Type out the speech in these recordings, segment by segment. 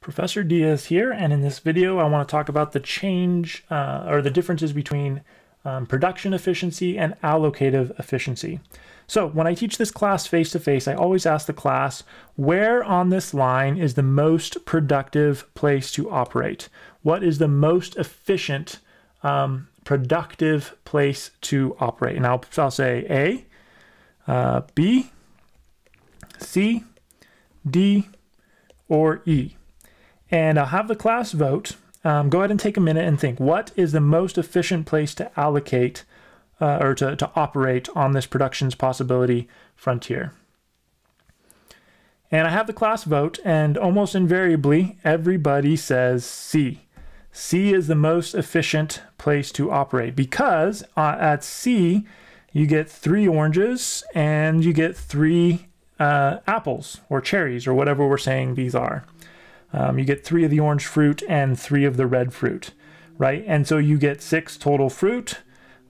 Professor Diaz here, and in this video I want to talk about the change uh, or the differences between um, production efficiency and allocative efficiency. So when I teach this class face-to-face, -face, I always ask the class, where on this line is the most productive place to operate? What is the most efficient, um, productive place to operate? And I'll, I'll say A, uh, B, C, D, or E and I'll have the class vote. Um, go ahead and take a minute and think what is the most efficient place to allocate uh, or to, to operate on this productions possibility frontier. And I have the class vote, and almost invariably, everybody says C. C is the most efficient place to operate because uh, at C, you get three oranges and you get three uh, apples or cherries or whatever we're saying these are. Um, you get three of the orange fruit and three of the red fruit, right? And so you get six total fruit,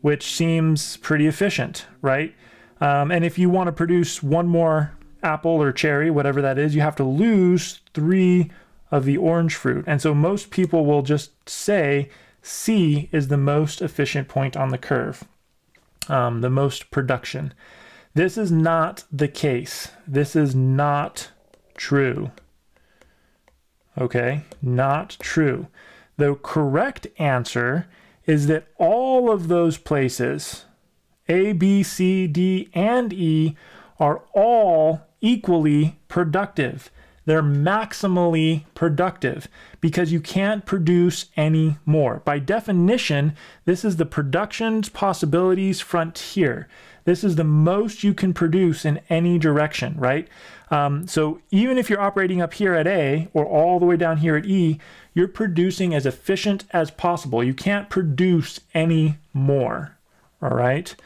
which seems pretty efficient, right? Um, and if you want to produce one more apple or cherry, whatever that is, you have to lose three of the orange fruit. And so most people will just say C is the most efficient point on the curve, um, the most production. This is not the case. This is not true. Okay, not true. The correct answer is that all of those places, A, B, C, D, and E, are all equally productive. They're maximally productive because you can't produce any more. By definition, this is the production's possibilities frontier. This is the most you can produce in any direction, right? Um, so even if you're operating up here at A or all the way down here at E, you're producing as efficient as possible. You can't produce any more, all right?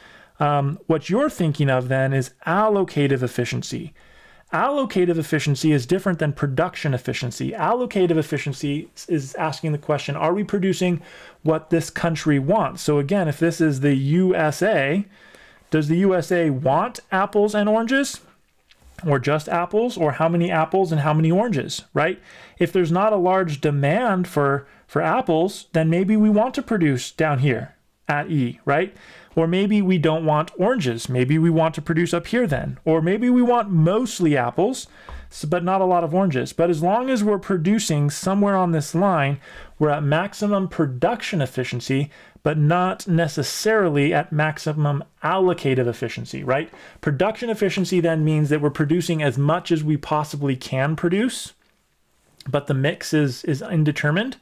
Um, what you're thinking of then is allocative efficiency. Allocative efficiency is different than production efficiency. Allocative efficiency is asking the question, are we producing what this country wants? So again, if this is the USA, does the USA want apples and oranges? or just apples or how many apples and how many oranges, right? If there's not a large demand for, for apples, then maybe we want to produce down here at E, right? Or maybe we don't want oranges. Maybe we want to produce up here then. Or maybe we want mostly apples, but not a lot of oranges. But as long as we're producing somewhere on this line, we're at maximum production efficiency, but not necessarily at maximum allocative efficiency, right? Production efficiency then means that we're producing as much as we possibly can produce, but the mix is, is indeterminate.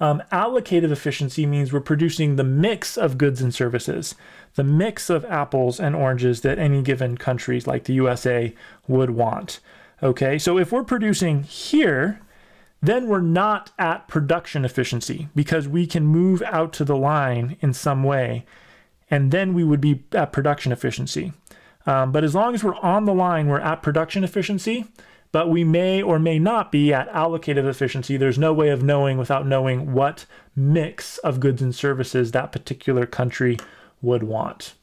Um, allocative efficiency means we're producing the mix of goods and services, the mix of apples and oranges that any given countries like the USA would want. Okay, so if we're producing here, then we're not at production efficiency because we can move out to the line in some way, and then we would be at production efficiency. Um, but as long as we're on the line, we're at production efficiency but we may or may not be at allocative efficiency. There's no way of knowing without knowing what mix of goods and services that particular country would want.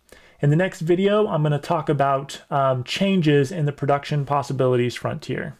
In the next video, I'm going to talk about um, changes in the production possibilities frontier.